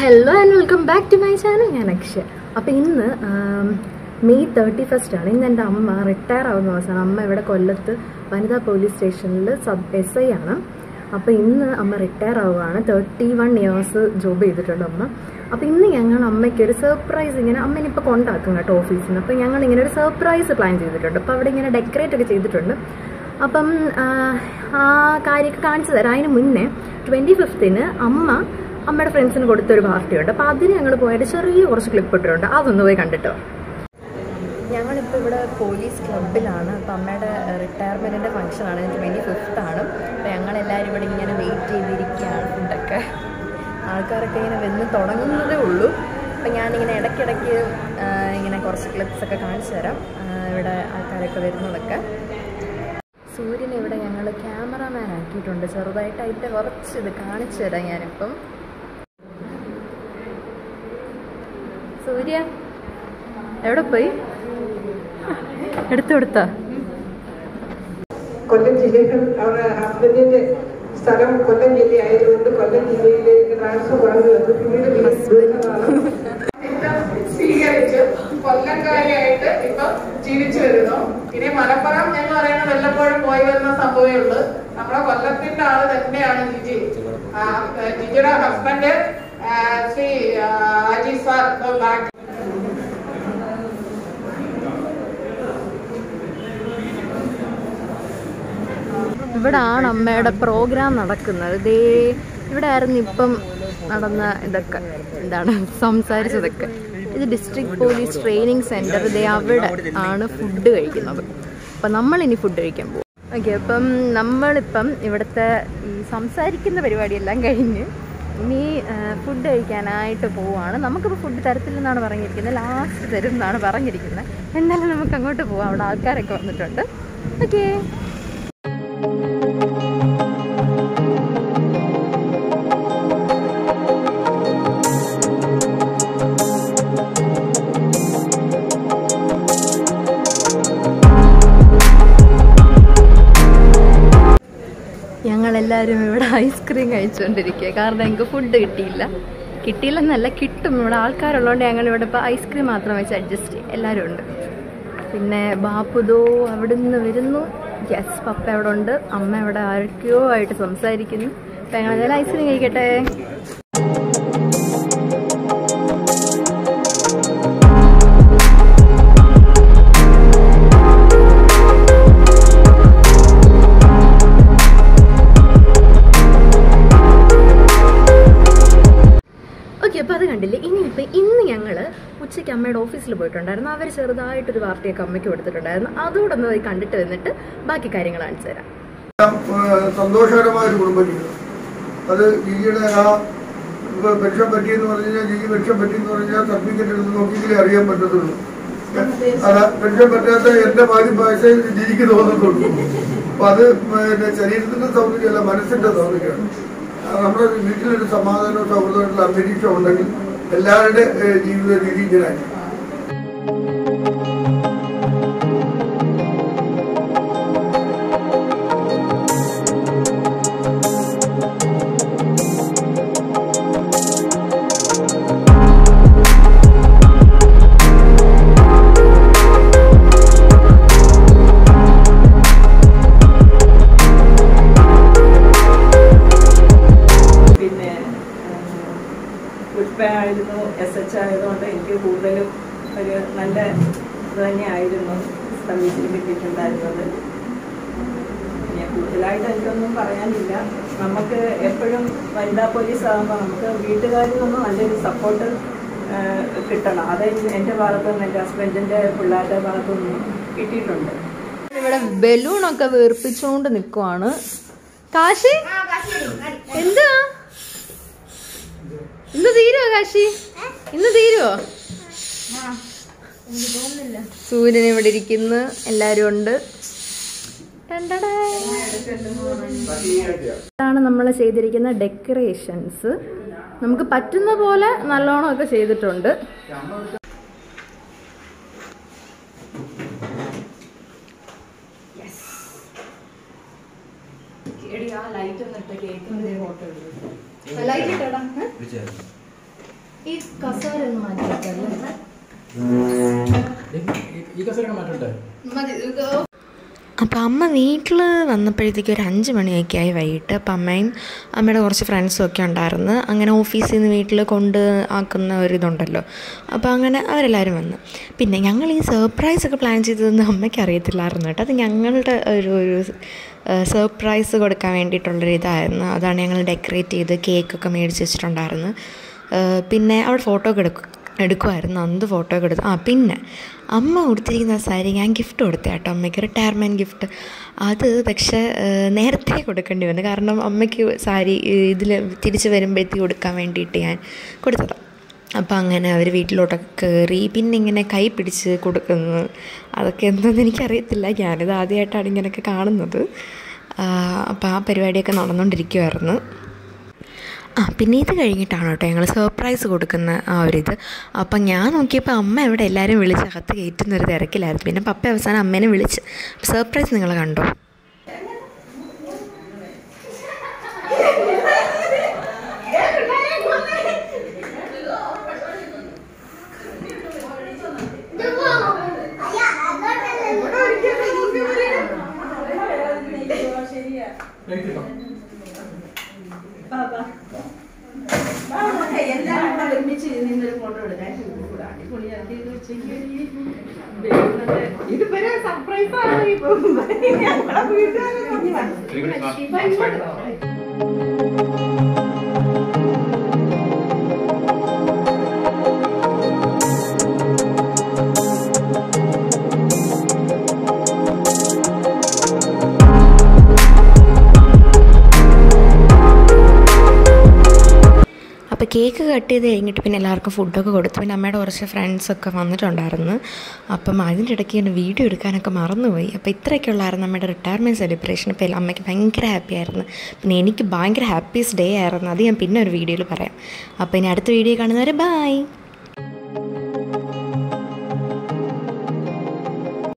Hello and welcome back to my channel ഞാൻ അക്ഷയ. അപ്പോൾ ഇന്ന് മെയ് തേർട്ടി ഫസ്റ്റ് ആണ്. ഇന്ന് എന്റെ അമ്മ റിട്ടയർ ആവുന്ന ദിവസമാണ്. അമ്മ ഇവിടെ കൊല്ലത്ത് വനിതാ പോലീസ് സ്റ്റേഷനിൽ സബ് എസ് ഐ ആണ്. അപ്പോൾ ഇന്ന് അമ്മ റിട്ടയർ ആവുകയാണ്. തേർട്ടി വൺ ഇയേഴ്സ് ജോബ് ചെയ്തിട്ടുണ്ട് അമ്മ. അപ്പോൾ ഇന്ന് ഞങ്ങൾ അമ്മയ്ക്ക് ഒരു സർപ്രൈസ് ഇങ്ങനെ അമ്മ ഇപ്പോൾ കൊണ്ടാക്കും കേട്ടോ ഓഫീസിൽ അപ്പോൾ ഞങ്ങൾ ഇങ്ങനെ ഒരു സർപ്രൈസ് പ്ലാൻ ചെയ്തിട്ടുണ്ട്. അപ്പോൾ അവിടെ ഇങ്ങനെ ഡെക്കറേറ്റ് ഒക്കെ ചെയ്തിട്ടുണ്ട്. അപ്പം ആ കാര്യമൊക്കെ കാണിച്ചു തരാം. അതിന് മുന്നേ ട്വന്റി ഫിഫ്തിന് അമ്മ അമ്മയുടെ ഫ്രണ്ട്സിന് കൊടുത്തൊരു പാർട്ടിയുണ്ട്. അപ്പോൾ അതിന് ഞങ്ങൾ പോയിട്ട് ചെറിയ കുറച്ച് ക്ലിപ്പ് ഇട്ടിട്ടുണ്ട്. അതൊന്ന് പോയി കണ്ടിട്ടോ. ഞങ്ങളിപ്പോൾ ഇവിടെ പോലീസ് ക്ലബിലാണ് അപ്പോൾ അമ്മയുടെ റിട്ടയർമെന്റിന്റെ ഫംഗ്ഷനാണ് ട്വന്റി ഫിഫ്ത്ത് ആണ്. അപ്പോൾ ഞങ്ങളെല്ലാവരും ഇവിടെ ഇങ്ങനെ വെയിറ്റ് ചെയ്തിരിക്കുകയാണ് ഇതൊക്കെ ആൾക്കാരൊക്കെ ഇങ്ങനെ വന്ന് തുടങ്ങുന്നതേ ഉള്ളൂ. അപ്പം ഞാനിങ്ങനെ ഇടയ്ക്കിടയ്ക്ക് ഇങ്ങനെ കുറച്ച് ക്ലിപ്സൊക്കെ കാണിച്ചു തരാം. ഇവിടെ ആൾക്കാരൊക്കെ വരുന്നതൊക്കെ. സൂര്യനെ ഇവിടെ ഞങ്ങൾ ക്യാമറമാൻ ആക്കിയിട്ടുണ്ട്. ചെറുതായിട്ട് അതിന്റെ കുറച്ച് ഇത് കാണിച്ചു തരാം ഞാനിപ്പം. സൂര്യ. എവിടെ പോയി? എടുത്തു കൊടുത്ത കൊല്ലം ജില്ലയിൽ അവരുടെ ഹസ്ബൻഡിന്റെ സ്ഥലം കൊല്ലം ജില്ല ആയതുകൊണ്ട് കൊല്ലം ജില്ലയിലേക്ക് ട്രാൻസ്ഫർ വന്നു പിന്നീട് സ്വീകരിച്ച്. കൊല്ലംകാരിയായിട്ട് ഇപ്പൊ ജീവിച്ചു വരുന്നു. ഇനി മലപ്പുറം എന്ന് പറയുന്നത് വല്ലപ്പോഴും പോയി വരുന്ന സംഭവമേ ഉള്ളൂ. നമ്മുടെ കൊല്ലത്തിന്റെ ആൾ തന്നെയാണ് Jiji. ജിജിയുടെ husband Shri Aji sir back ഇവിടെ ആണ് അമ്മയുടെ പ്രോഗ്രാം നടക്കുന്നത്. ദേ ഇവിടെ ആയിരുന്നു ഇപ്പം നടന്ന ഇതൊക്കെ. എന്താണ്? സംസാരിച്ചതൊക്കെ. ഇത് ഡിസ്ട്രിക്ട് പോലീസ് ട്രെയിനിങ് സെന്റർ ദേ അവിടെ ആണ് ഫുഡ് കഴിക്കുന്നത്. അപ്പം നമ്മളിനി ഫുഡ് കഴിക്കാൻ പോകും ഓക്കെ അപ്പം നമ്മളിപ്പം ഇവിടുത്തെ ഈ സംസാരിക്കുന്ന പരിപാടിയെല്ലാം കഴിഞ്ഞ് ഇനി ഫുഡ് കഴിക്കാനായിട്ട് പോവുകയാണ്. നമുക്കിപ്പോൾ ഫുഡ് തരത്തില്ലെന്നാണ് പറഞ്ഞിരിക്കുന്നത്. ലാസ്റ്റ് തരും എന്നാണ് പറഞ്ഞിരിക്കുന്നത്. എന്നാലും നമുക്ക് അങ്ങോട്ട് പോവാം. അവിടെ ആൾക്കാരൊക്കെ വന്നിട്ടുണ്ട്. ഓക്കേ ഞങ്ങളെല്ലാവരും ഇവിടെ ഐസ്ക്രീം കഴിച്ചുകൊണ്ടിരിക്കുക കാരണം ഞങ്ങൾക്ക് ഫുഡ് കിട്ടിയില്ല. കിട്ടിയില്ലെന്നല്ല കിട്ടും. ഇവിടെ ആൾക്കാരുള്ളതുകൊണ്ട് ഞങ്ങൾ ഇവിടെ ഇപ്പോൾ ഐസ്ക്രീം മാത്രം വെച്ച് അഡ്ജസ്റ്റ് ചെയ്യും. എല്ലാവരും ഉണ്ട്. പിന്നെ ബാപ്പുദോ നിന്ന് വരുന്നു. യെസ് പപ്പ അവിടെ ഉണ്ട്. അമ്മ ഇവിടെ ആരൊക്കെയോ ആയിട്ട് സംസാരിക്കുന്നു. അപ്പം ഞങ്ങൾ എന്തായാലും ഐസ്ക്രീം കഴിക്കട്ടെ. കണ്ടില്ലേ? ഇനിയിപ്പോൾ ഇന്ന് ഞങ്ങൾ ഉച്ചയ്ക്ക് അമ്മയുടെ ഓഫീസിൽ പോയിട്ടുണ്ടായിരുന്നു. അവർ ചെറുതായിട്ടൊരു വാർത്തയൊക്കെ അമ്മയ്ക്ക് കൊടുത്തിട്ടുണ്ടായിരുന്നു. അതുകൂടെ ഒന്ന് പോയി കണ്ടിട്ട് വന്നിട്ട് ബാക്കി കാര്യങ്ങൾ കാണിച്ചു തരാം. സന്തോഷകരമായ ഒരു കുടുംബ ജീവിതം. അത് ജിജിയുടെ ആ പെൻഷൻ പറ്റിയെന്ന് പറഞ്ഞു കഴിഞ്ഞാൽ ജിജി പെൻഷൻ പറ്റിയെന്ന് പറഞ്ഞാൽ സർട്ടിഫിക്കറ്റ് എടുത്ത് നോക്കിയെങ്കിലേ അറിയാൻ പറ്റത്തുള്ളൂ. അല്ല പെൻഷൻ പറ്റാത്ത എന്റെ പാതി പൈസ ജിജിക്ക് തോന്നുന്നുള്ളൂ അപ്പൊ അത് ശരീരത്തിന്റെ സൗകര്യമല്ല മനസ്സിന്റെ സൗകര്യമാണ് നമ്മുടെ വീട്ടിലൊരു സമാധാനവും സൗഹൃദമായിട്ടുള്ള അന്തരീക്ഷം ഉണ്ടെങ്കിൽ എല്ലാവരുടെ ജീവിത രീതി ഇങ്ങനെയായിരിക്കും. എസ് എച്ച് ആയതുകൊണ്ട് എനിക്ക് കൂടുതലും ഒരു നല്ല ഇത് തന്നെയായിരുന്നു സർവീസിൽ കിട്ടിയിട്ടുണ്ടായിരുന്നത്. പിന്നെ കൂടുതലായിട്ട് എനിക്കൊന്നും പറയാനില്ല. നമുക്ക് എപ്പോഴും വനിതാ പോലീസ് ആകുമ്പോൾ നമുക്ക് വീട്ടുകാരിൽ നിന്നും നല്ലൊരു സപ്പോർട്ട് കിട്ടണം. അത് എന്റെ ഭാഗത്തു നിന്ന് എന്റെ ഹസ്ബൻഡിന്റെ പിള്ളേരുടെ ഭാഗത്തു നിന്നും കിട്ടിയിട്ടുണ്ട്. ഇവിടെ ബലൂണൊക്കെ വീർപ്പിച്ചുകൊണ്ട് നിൽക്കുവാണ് കാശി? എന്താ ഇന്ന് തീരുവോ കാശി? ഇന്ന് തീരുവോ? സൂര്യൻ ഇവിടെ ഇരിക്കുന്നു. എല്ലാരും ഉണ്ട്. ഇതാണ് നമ്മൾ ചെയ്തിരിക്കുന്ന ഡെക്കറേഷൻസ്. നമുക്ക് പറ്റുന്ന പോലെ നല്ലോണം ഒക്കെ ചെയ്തിട്ടുണ്ട് ലൈറ്റ് ഇട്ടടാ ഈ കസേര ഒന്ന് അപ്പോൾ അമ്മ വീട്ടിൽ വന്നപ്പോഴത്തേക്ക് ഒരു അഞ്ച് മണിയൊക്കെ ആയി വൈകിട്ട്. അപ്പം അമ്മയും അമ്മയുടെ കുറച്ച് ഫ്രണ്ട്സും ഒക്കെ ഉണ്ടായിരുന്നു. അങ്ങനെ ഓഫീസിൽ നിന്ന് വീട്ടിൽ കൊണ്ട് ആക്കുന്ന ഒരു ഇതുണ്ടല്ലോ. അപ്പോൾ അങ്ങനെ അവരെല്ലാവരും വന്നു. പിന്നെ ഞങ്ങൾ ഈ സർപ്രൈസ് ഒക്കെ പ്ലാൻ ചെയ്തതെന്ന് അമ്മയ്ക്ക് അറിയത്തില്ലായിരുന്നു കേട്ടോ. അത് ഞങ്ങളുടെ ഒരു ഒരു സർപ്രൈസ് കൊടുക്കാൻ വേണ്ടിയിട്ടുള്ളൊരു ഇതായിരുന്നു. അതാണ് ഞങ്ങൾ ഡെക്കറേറ്റ് ചെയ്ത് കേക്കൊക്കെ മേടിച്ച് വെച്ചിട്ടുണ്ടായിരുന്നു പിന്നെ അവിടെ ഫോട്ടോ ഒക്കെ എടുക്കും എടുക്കുമായിരുന്നു അന്ന് ഫോട്ടോ ഒക്കെ എടുത്തു ആ പിന്നെ അമ്മ കൊടുത്തിരിക്കുന്ന സാരി ഞാൻ ഗിഫ്റ്റ് കൊടുത്തേ കേട്ടോ അമ്മയ്ക്ക് റിട്ടയർമെന്റ് ഗിഫ്റ്റ് അത് പക്ഷേ നേരത്തെ കൊടുക്കേണ്ടി വന്നു. കാരണം അമ്മയ്ക്ക് സാരി ഇതിൽ തിരിച്ച് വരുമ്പോഴത്തേക്ക് കൊടുക്കാൻ വേണ്ടിയിട്ട് ഞാൻ കൊടുത്തതാണ് അപ്പോൾ അങ്ങനെ അവർ വീട്ടിലോട്ടൊക്കെ കയറി പിന്നെ ഇങ്ങനെ കൈ പിടിച്ച് കൊടുക്കുന്നു. അതൊക്കെ എന്തെന്ന് എനിക്കറിയത്തില്ല. ഞാനിത് ആദ്യമായിട്ടാണ് ഇങ്ങനെയൊക്കെ കാണുന്നത്. അപ്പോൾ ആ പരിപാടിയൊക്കെ നടന്നുകൊണ്ടിരിക്കുമായിരുന്നു ആ പിന്നെ ഇത് കഴിഞ്ഞിട്ടാണ് കേട്ടോ ഞങ്ങൾ സർപ്രൈസ് കൊടുക്കുന്ന ആ ഒരിത് അപ്പം ഞാൻ നോക്കിയപ്പോൾ അമ്മ ഇവിടെ എല്ലാവരും വിളിച്ച് അകത്ത് കയറ്റുന്നൊരു തിരക്കിലായിരുന്നു. പിന്നെ പപ്പ അവസാനം അമ്മേനെ വിളിച്ച്. സർപ്രൈസ് നിങ്ങൾ കണ്ടോ? എല്ലാവരും കൂടെ ഒരുമിച്ച് നിന്നൊരു ഫോട്ടോ എടുക്കാൻ അടിപൊളിയാക്കി ഇത് ഉച്ചയ്ക്ക് ഇതുവരെ സർപ്രൈസ് ആണ് ഇപ്പൊ ഞങ്ങളെ വീട്ടുകാരെ കേക്ക് കട്ട് ചെയ്ത് കഴിഞ്ഞിട്ട് പിന്നെ എല്ലാവർക്കും ഫുഡൊക്കെ കൊടുത്തു. പിന്നെ അമ്മയുടെ കുറച്ച് ഫ്രണ്ട്സൊക്കെ വന്നിട്ടുണ്ടായിരുന്നു. അപ്പം അതിന്റെ ഇടയ്ക്ക് ഞാൻ വീഡിയോ എടുക്കാനൊക്കെ മറന്നുപോയി. അപ്പോൾ ഇത്രയൊക്കെ ഉള്ളായിരുന്നു നമ്മുടെ റിട്ടയർമെന്റ് സെലിബ്രേഷൻ അപ്പോൾ അമ്മയ്ക്ക് ഭയങ്കര ഹാപ്പി ആയിരുന്നു. പിന്നെ എനിക്ക് ഭയങ്കര ഹാപ്പിയസ്റ്റ് ഡേ ആയിരുന്നു. അത് ഞാൻ പിന്നെ ഒരു വീഡിയോയിൽ പറയാം. അപ്പോൾ ഇനി അടുത്ത വീഡിയോ കാണുന്നവരെ ബൈ